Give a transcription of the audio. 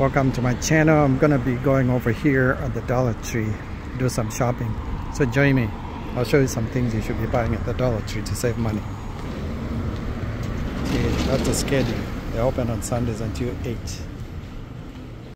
welcome to my channel. I'm gonna be going over here at the Dollar Tree do some shopping. So join me. I'll show you some things you should be buying at the Dollar Tree to save money. Okay that's a schedule. They open on Sundays until 8